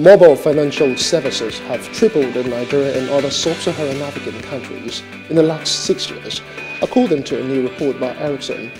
mobile financial services have tripled in Nigeria and other sub-Saharan African countries in the last six years, according to a new report by Ericsson.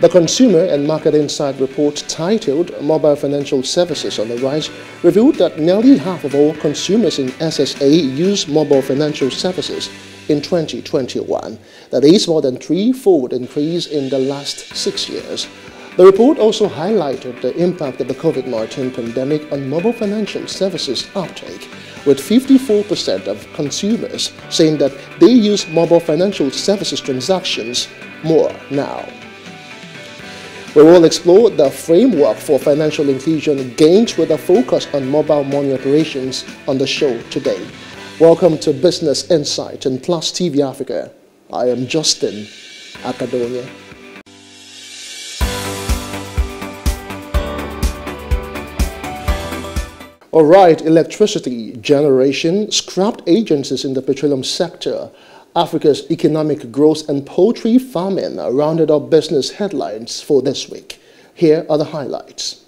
The Consumer and Market Insight report titled Mobile Financial Services on the Rise revealed that nearly half of all consumers in SSA use mobile financial services in 2021. That is more than threefold increase in the last six years. The report also highlighted the impact of the COVID-19 pandemic on mobile financial services uptake, with 54% of consumers saying that they use mobile financial services transactions more now. We will explore the framework for financial inclusion gained with a focus on mobile money operations on the show today. Welcome to Business Insight and Plus TV Africa. I am Justin Akadonye. All right, electricity generation scrapped agencies in the petroleum sector. Africa's economic growth and poultry farming rounded up business headlines for this week. Here are the highlights.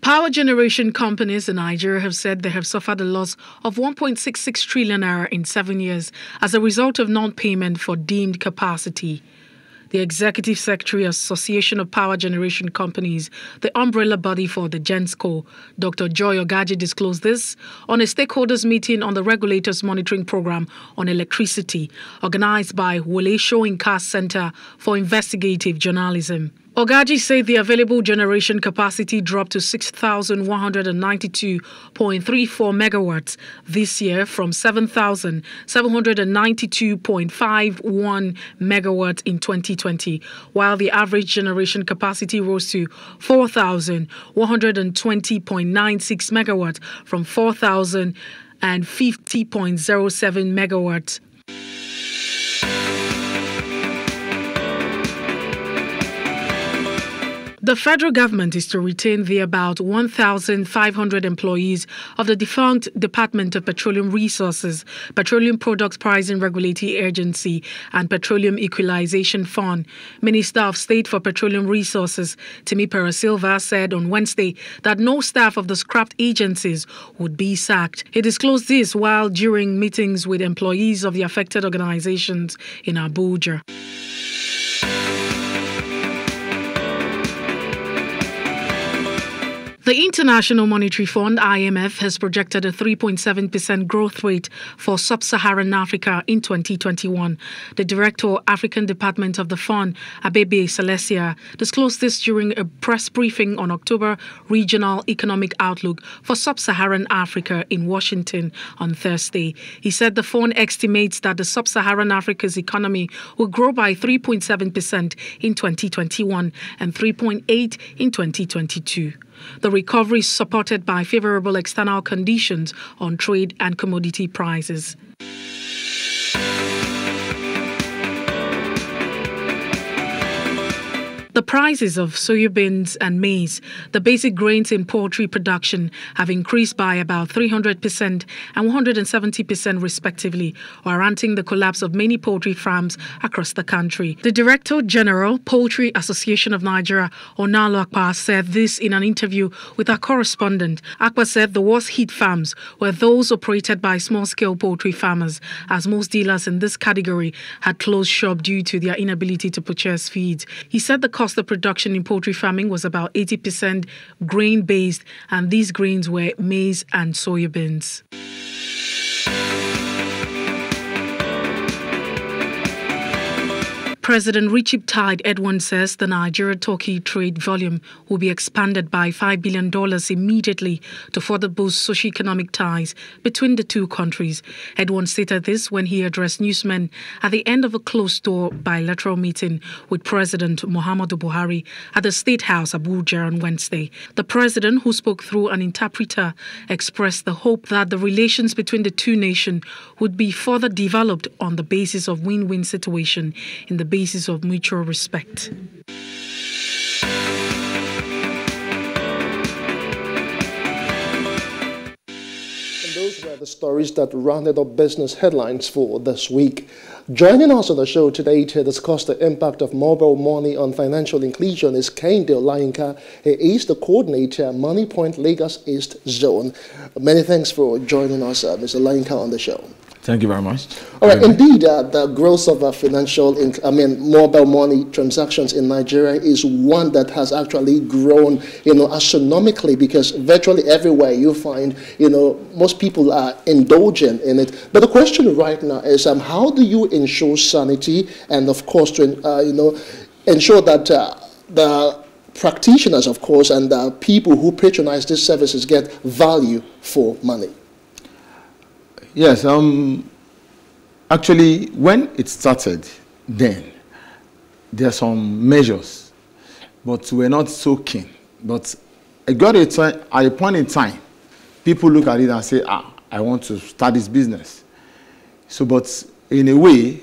Power generation companies in Nigeria have said they have suffered a loss of 1.66 trillion naira in seven years as a result of non-payment for deemed capacity. The Executive Secretary Association of Power Generation Companies, the umbrella body for the GENSCO, Dr. Joy Ogaji disclosed this on a stakeholders meeting on the Regulators Monitoring Program on Electricity, organized by Wole Soyinka Center for Investigative Journalism. Ogaji said the available generation capacity dropped to 6,192.34 megawatts this year from 7,792.51 megawatts in 2020, while the average generation capacity rose to 4,120.96 megawatts from 4,050.07 megawatts The federal government is to retain the about 1,500 employees of the defunct Department of Petroleum Resources, Petroleum Products Pricing Regulatory Agency, and Petroleum Equalization Fund. Minister of State for Petroleum Resources, Timipre Sylva, said on Wednesday that no staff of the scrapped agencies would be sacked. He disclosed this while during meetings with employees of the affected organizations in Abuja. The International Monetary Fund IMF has projected a 3.7% growth rate for sub-Saharan Africa in 2021. The Director of African Department of the fund, Abebe Selassie, disclosed this during a press briefing on October Regional Economic Outlook for Sub-Saharan Africa in Washington on Thursday. He said the fund estimates that the Sub-Saharan Africa's economy will grow by 3.7% in 2021 and 3.8 in 2022. The recovery is supported by favorable external conditions on trade and commodity prices. The prices of soybeans and maize, the basic grains in poultry production, have increased by about 300% and 170% respectively, warranting the collapse of many poultry farms across the country. The Director General, Poultry Association of Nigeria, Onallo Akpa, said this in an interview with our correspondent. Akpa said the worst hit farms were those operated by small-scale poultry farmers, as most dealers in this category had closed shop due to their inability to purchase feed. He said the cost of production in poultry farming was about 80% grain based, and these grains were maize and soybeans. President Recep Tayyip Erdogan says the Nigeria-Turkey trade volume will be expanded by $5 billion immediately to further boost socio-economic ties between the two countries. Erdogan stated this when he addressed newsmen at the end of a closed-door bilateral meeting with President Muhammadu Buhari at the State House Abuja on Wednesday. The president, who spoke through an interpreter, expressed the hope that the relations between the two nations would be further developed on the basis of win-win situation in the basis of mutual respect. And those were the stories that rounded up business headlines for this week. Joining us on the show today to discuss the impact of mobile money on financial inclusion is Kehinde Olayinka. He is the coordinator at Moniepoint Lagos East Zone. Many thanks for joining us, uh, Mr. Olayinka, on the show. Thank you very much. All right, indeed, uh, the growth of uh, financial, I mean, mobile money transactions in Nigeria is one that has actually grown, you know, astronomically because virtually everywhere you find, you know, most people are indulgent in it. But the question right now is, um, how do you ensure sanity and, of course, to, uh, you know, ensure that uh, the practitioners, of course, and the people who patronize these services get value for money? Yes, um, actually, when it started, then there are some measures, but we're not so keen. But I got a time, at a point in time, people look at it and say, ah, I want to start this business. So, but in a way,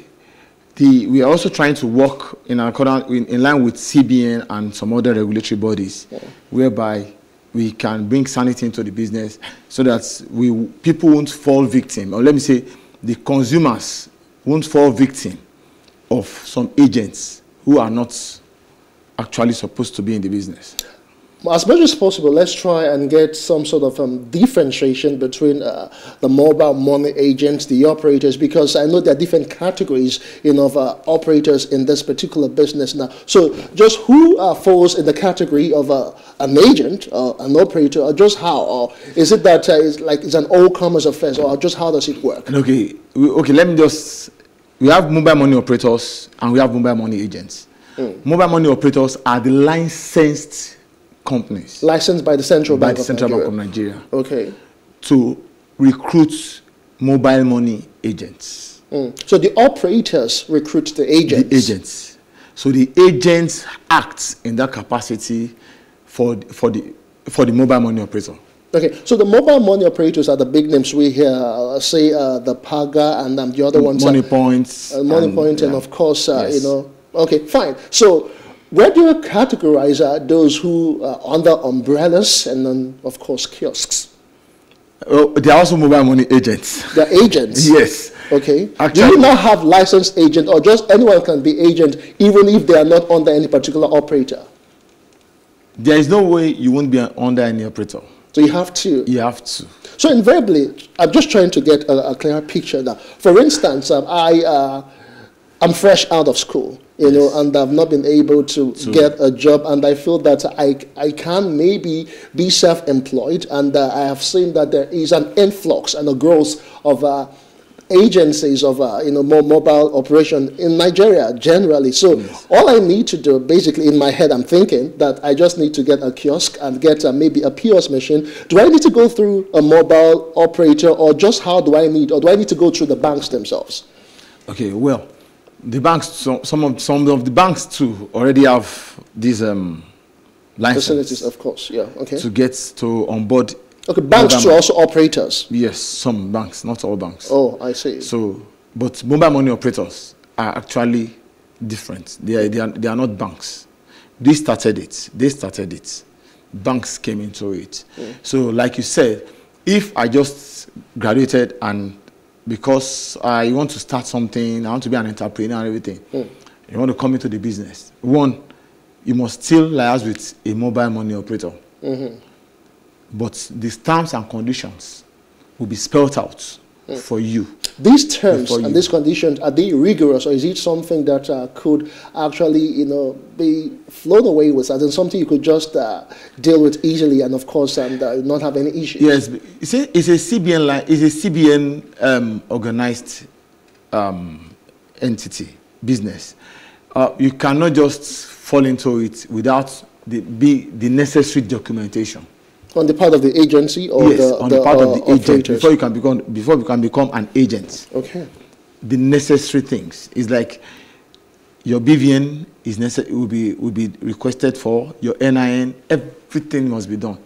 the, we are also trying to work in, accordance, in, in line with CBN and some other regulatory bodies, yeah. whereby we can bring sanity into the business so that we people won't fall victim. Or let me say the consumers won't fall victim of some agents who are not actually supposed to be in the business as much as possible, let's try and get some sort of um, differentiation between uh, the mobile money agents, the operators, because I know there are different categories you know, of uh, operators in this particular business now. So, just who uh, falls in the category of uh, an agent or an operator, or just how? Or is it that uh, it's like it's an all-comers affair, or just how does it work? Okay, okay. Let me just. We have mobile money operators and we have mobile money agents. Mm. Mobile money operators are the licensed companies licensed by the Central by Bank the of Central Nigeria. Bank of Nigeria. Okay. To recruit mobile money agents. Mm. So the operators recruit the agents. The agents. So the agents act in that capacity for for the for the mobile money operator. Okay, so the mobile money operators are the big names we hear, uh, say uh, the Paga and um, the other ones. Money points. Uh, money and, point and, yeah. of course, uh, yes. you know. Okay, fine. So where do you categorize uh, those who are under umbrellas and then, of course, kiosks? Oh, they are also mobile money agents. They're agents? yes. Okay. Actually, do you not have licensed agent or just anyone can be agent even if they are not under any particular operator? There is no way you won't be under any operator. So you have to? You have to. So invariably, I'm just trying to get a, a clearer picture now. For instance, um, I, uh, I'm fresh out of school you know, and I've not been able to get a job, and I feel that I, I can maybe be self-employed, and uh, I have seen that there is an influx and a growth of uh, agencies of uh, you know more mobile operation in Nigeria generally. So yes. all I need to do, basically, in my head, I'm thinking that I just need to get a kiosk and get uh, maybe a POS machine. Do I need to go through a mobile operator, or just how do I need, or do I need to go through the banks themselves? Okay, well the banks, so, some of some of the banks too already have these um, licenses. Facilities, of course, yeah, okay. To get to onboard. Okay, banks are also operators. Yes, some banks, not all banks. Oh, I see. So, but mobile money operators are actually different. They are, they are, they are not banks. They started it. They started it. Banks came into it. Mm. So, like you said, if I just graduated and because I want to start something, I want to be an entrepreneur and everything. Mm. You want to come into the business. One, you must still liaise with a mobile money operator. Mm-hmm. But the terms and conditions will be spelled out mm. for you. These terms and these conditions, are they rigorous or is it something that uh, could actually, you know, be flown away with as in something you could just uh, deal with easily and of course and uh, not have any issues? Yes, it's a, it's a CBN, line, it's a CBN um, organized um, entity, business. Uh, you cannot just fall into it without the, be the necessary documentation on the part of the agency or yes, the, on the, the part uh, of the agent operators. before you can become before you can become an agent. Okay. The necessary things is like your BVN is necessary will be will be requested for your NIN. Everything must be done.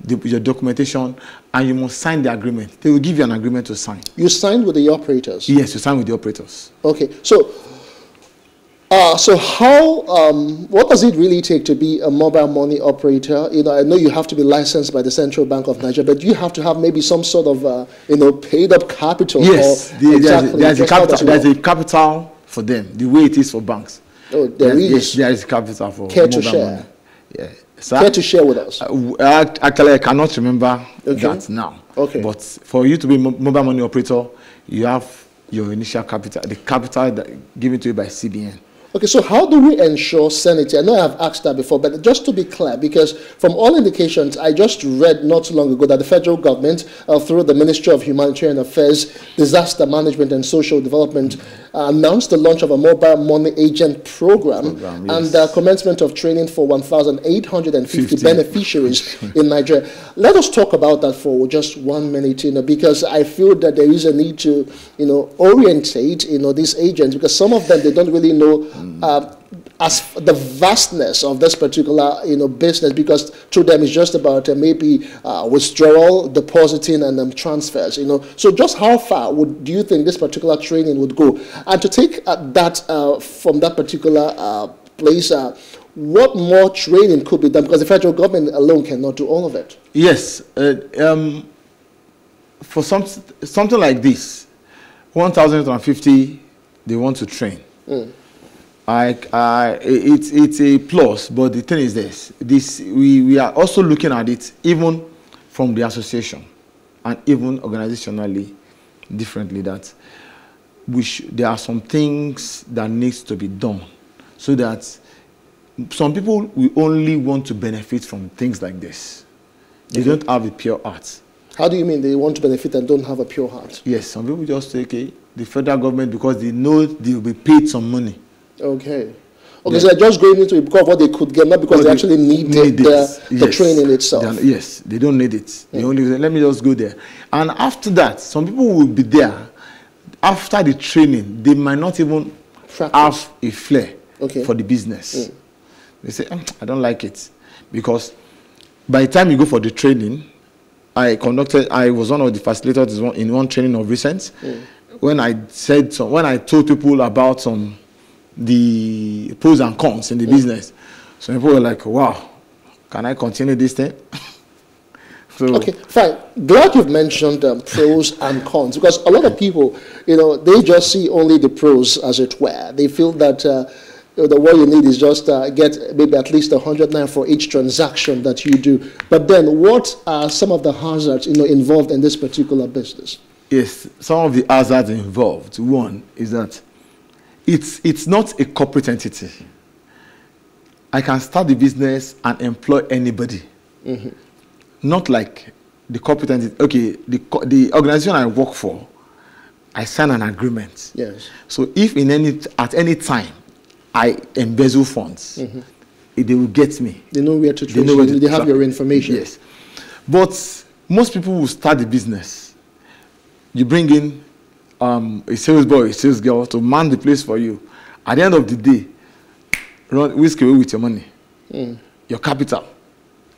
The, your documentation and you must sign the agreement. They will give you an agreement to sign. You signed with the operators. Yes, you sign with the operators. Okay, so Uh, so how, um, what does it really take to be a mobile money operator? You know, I know you have to be licensed by the Central Bank of Nigeria, but you have to have maybe some sort of, uh, you know, paid up capital. Yes, the, exactly there's, a, there's, a capital, there's a capital for them, the way it is for banks. Oh, there is. Yes, there is capital for Care to share? Money. Yeah. Sir, Care to share with us? Uh, actually, I cannot remember okay. that now. Okay. But for you to be a mobile money operator, you have your initial capital, the capital that given to you by CBN. Okay, so how do we ensure sanity? I know I've asked that before, but just to be clear, because from all indications, I just read not too long ago that the federal government, uh, through the Ministry of Humanitarian Affairs, Disaster Management and Social Development, uh, announced the launch of a mobile money agent program, program yes. and the commencement of training for 1,850 50. beneficiaries in Nigeria. Let us talk about that for just one minute, you know, because I feel that there is a need to, you know, orientate, you know, these agents, because some of them, they don't really know uh, as the vastness of this particular you know business because to them it's just about uh, maybe uh, withdrawal, depositing, and um, transfers. You know, so just how far would do you think this particular training would go? And to take uh, that uh, from that particular uh, place, uh, what more training could be done? Because the federal government alone cannot do all of it. Yes, um, for some something like this, one thousand and fifty, they want to train. Mm I, I, it's, it's a plus, but the thing is this, this we, we are also looking at it even from the association and even organizationally differently that we there are some things that needs to be done so that some people will only want to benefit from things like this. They don't have a pure heart. How do you mean they want to benefit and don't have a pure heart? Yes, some people just say, okay, the federal government, because they know they will be paid some money Okay. Okay, so they're just going into it because of what they could get, not because they, they actually need, need the, yes. the, training itself. They yes, they don't need it. They only let me just go there. And after that, some people will be there. After the training, they might not even Practice. have a flair okay. for the business. Mm. They say, mm, I don't like it. Because by the time you go for the training, I conducted, I was one of the facilitators in one training of recent. Mm. When I said, some, when I told people about some the pros and cons in the business. So people were like, wow, can I continue this thing? so, okay, fine. Glad you've mentioned um, pros and cons because a lot of people, you know, they just see only the pros, as it were. They feel that. Uh, the what you need is just uh, get maybe at least a hundred naira for each transaction that you do. But then, what are some of the hazards you know involved in this particular business? Yes, some of the hazards involved. One is that it's, it's not a corporate entity. I can start the business and employ anybody. Mm-hmm. Not like the corporate entity. Okay, the, the organization I work for, I sign an agreement. Yes. So if in any at any time I embezzle funds, mm-hmm. they will get me. They know where to trace they know where to They have your information. Yes. But most people will start the business. You bring in um, a sales boy, a sales girl to man the place for you. At the end of the day, run whisk away with your money, mm. your capital.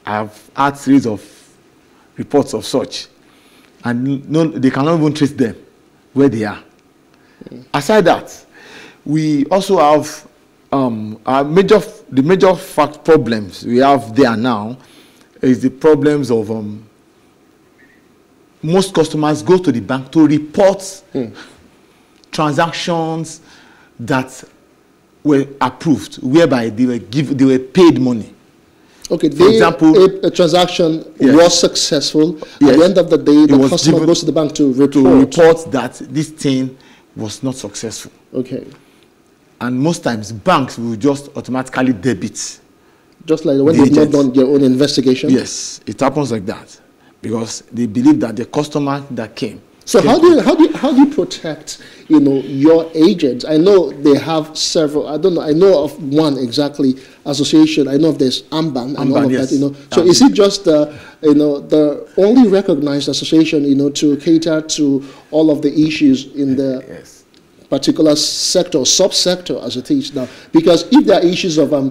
I have had series of reports of such, and no, they cannot even trace them where they are. Mm. Aside that, we also have um, our major the major fact problems we have there now is the problems of um, most customers go to the bank to report mm. transactions that were approved, whereby they were give, they were paid money. Okay, For they, example, a, a transaction yes. was successful. Yes. At the end of the day, the customer goes to the bank to report. to report that this thing was not successful. Okay. And most times, banks will just automatically debit. Just like when they've not done their own investigation? Yes, it happens like that because they believe that the customer that came. So how do you, how do you, how do you protect you know your agents? I know they have several. I don't know. I know of one exactly association. I know of this AMMBAN and AMMBAN, all of yes. that. You know. So is it just uh, you know the only recognized association you know to cater to all of the issues in the yes. particular sector, subsector as it is now? Because if there are issues of um,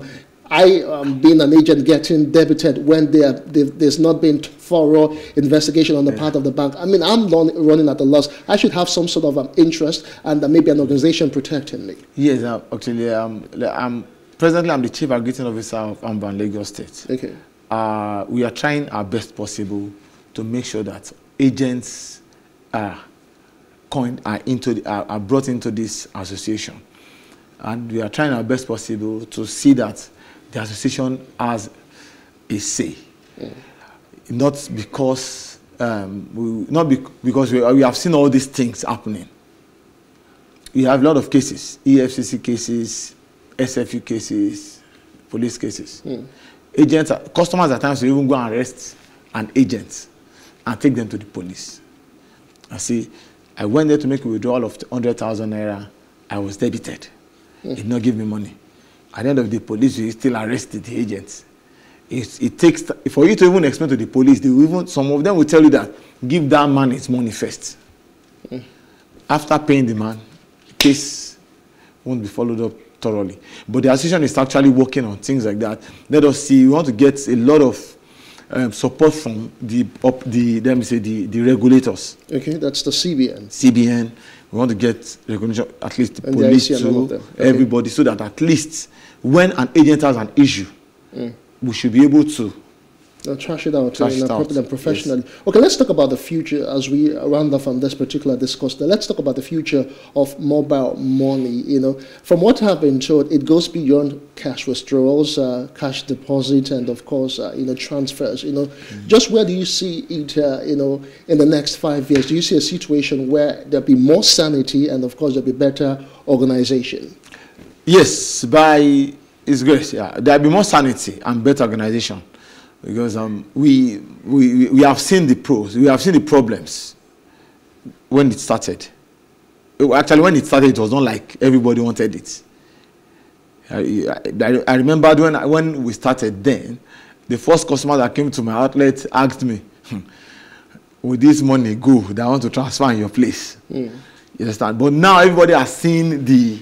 I, um, being an agent, getting debited when there, there's not been thorough investigation on the yeah. part of the bank. I mean, I'm running at a loss. I should have some sort of um, interest and uh, maybe an organization protecting me. Yes, uh, actually, um, I'm, presently I'm the Chief Aggregating Officer of AMMBAN Lagos State. Okay. Uh, we are trying our best possible to make sure that agents are, coined, are, into the, are, are brought into this association. And we are trying our best possible to see that the association has a say. Mm. Not because um, we, not be, because we, we have seen all these things happening. We have a lot of cases, EFCC cases, SFU cases, police cases. Mm. Agents, customers at times will even go and arrest an agent and take them to the police. I see, I went there to make a withdrawal of 100,000 naira. I was debited. Mm. He did not give me money. At the end of the police will still arrest the agents. It, it takes for you to even explain to the police. They will even some of them will tell you that give that man his money first. Mm. After paying the man, the case won't be followed up thoroughly. But the association is actually working on things like that. Let us see. We want to get a lot of um, support from the up the let me say the, the regulators. Okay, that's the CBN. CBN. We want to get recognition at least the and police the to okay. everybody so that at least when an agent has an issue, mm. we should be able to uh, trash it out trash in a proper and professionally. Yes. Okay, let's talk about the future as we round off on this particular discourse. Let's talk about the future of mobile money. You know, from what I've been told, it goes beyond cash withdrawals, uh, cash deposit, and of course, uh, you know, transfers. You know, mm-hmm. just where do you see it? Uh, you know, in the next five years, do you see a situation where there'll be more sanity and, of course, there'll be better organization? Yes, by His grace, yeah, there'll be more sanity and better organization because um, we, we, we have seen the pros, we have seen the problems when it started. Actually, when it started, it was not like everybody wanted it. I, I, I remember when, I, when we started then, the first customer that came to my outlet asked me, hmm, with this money go that I want to transfer in your place? Mm. You understand? But now everybody has seen the,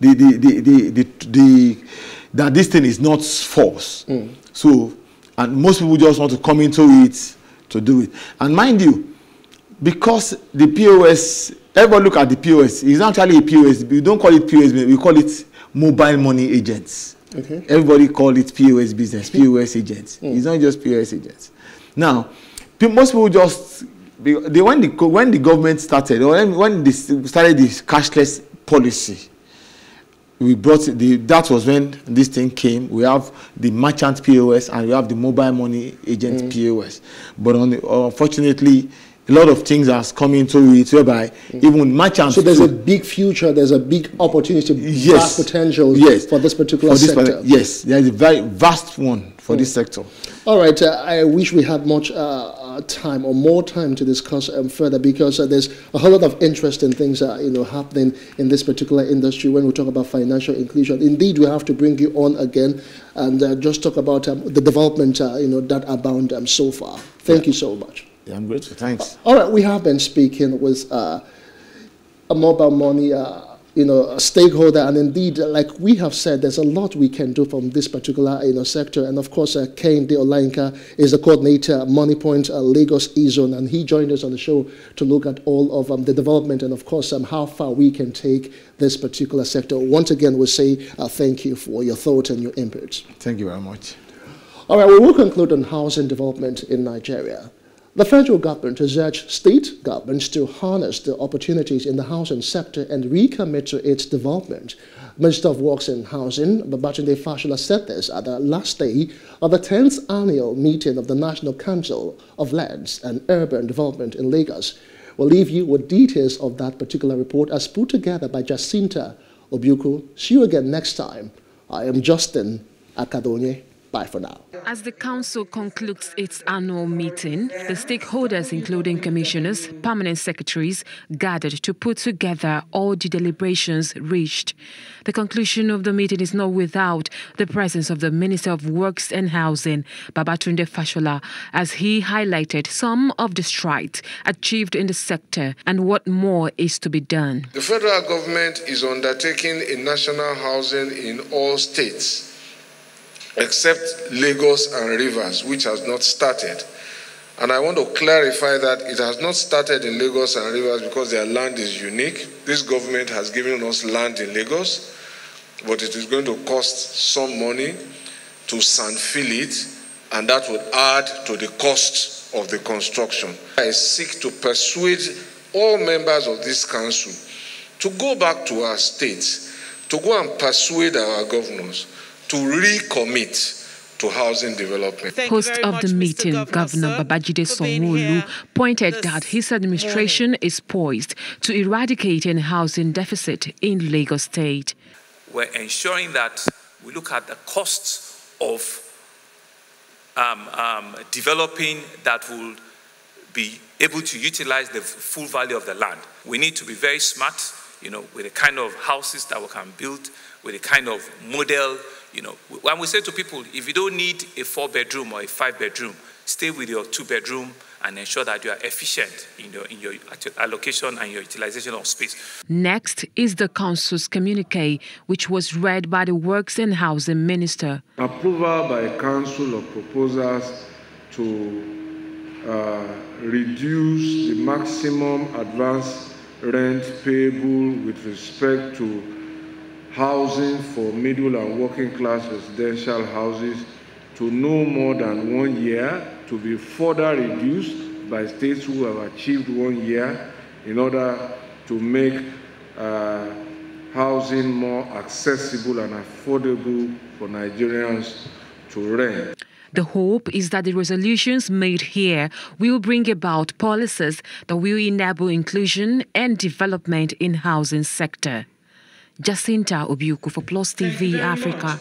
the, the, the, the, the, the that this thing is not false. Mm. So, and most people just want to come into it to do it. And mind you, because the POS, everyone look at the POS, it's not actually a POS. We don't call it POS, we call it mobile money agents. Okay. Everybody call it POS business, POS agents. Mm. It's not just POS agents. Now, most people just they, when the when the government started or when they started this cashless policy, we brought the that was when this thing came we have the merchant pos and we have the mobile money agent mm. pos but on the, unfortunately a lot of things are coming to it whereby mm. even merchants. So there's too, a big future, there's a big opportunity, yes, vast potential yes, for this particular for this sector. yes, there's a very vast one for mm. this sector. All right, uh, I wish we had much uh, time or more time to discuss um, further because uh, there's a whole lot of interesting things uh, you know happening in this particular industry when we talk about financial inclusion. Indeed, we have to bring you on again and uh, just talk about um, the development you know that abound um, so far. Thank yeah. you so much. Yeah, I'm grateful. Thanks. All right, we have been speaking with uh, a mobile money, uh, you know, a stakeholder, and indeed, like we have said, there's a lot we can do from this particular, you know, sector. And of course, uh, Kehinde Olayinka is the coordinator, at Moniepoint uh, Lagos E-Zone, and he joined us on the show to look at all of um, the development and, of course, um, how far we can take this particular sector. Once again, we say uh, thank you for your thought and your input. Thank you very much. All right, we will conclude on housing development in Nigeria. The federal government has urged state governments to harness the opportunities in the housing sector and recommit to its development. Minister of Works and Housing, Babajide Fashola, said this at the last day of the 10th annual meeting of the National Council of Lands and Urban Development in Lagos. We'll leave you with details of that particular report as put together by Jacinta Obuku. See you again next time. I am Justin Akadonye. Bye for now. As the Council concludes its annual meeting, the stakeholders, including commissioners, permanent secretaries, gathered to put together all the deliberations reached. The conclusion of the meeting is not without the presence of the Minister of Works and Housing, Babatunde Fashola, as he highlighted some of the strides achieved in the sector and what more is to be done. The federal government is undertaking a national housing in all states except Lagos and Rivers, which has not started. And I want to clarify that it has not started in Lagos and Rivers because their land is unique. This government has given us land in Lagos, but it is going to cost some money to sandfill it, and that would add to the cost of the construction. I seek to persuade all members of this council to go back to our states, to go and persuade our governors to recommit to housing development. Thank Host of much, the meeting, Governor, Governor Babajide Sanwo-Olu, pointed that his administration morning. is poised to eradicate a housing deficit in Lagos State. We're ensuring that we look at the costs of um, um, developing that will be able to utilize the full value of the land. We need to be very smart, you know, with the kind of houses that we can build, with the kind of model you know, when we say to people, if you don't need a four bedroom or a five bedroom, stay with your two bedroom and ensure that you are efficient in your, in your allocation and your utilization of space. Next is the Council's communique, which was read by the Works and Housing Minister. Approval by Council of proposals to uh, reduce the maximum advance rent payable with respect to housing for middle and working class residential houses to no more than one year to be further reduced by states who have achieved one year in order to make uh, housing more accessible and affordable for Nigerians to rent. The hope is that the resolutions made here will bring about policies that will enable inclusion and development in housing sector. Jacinta Obiuku for Plus TV Africa.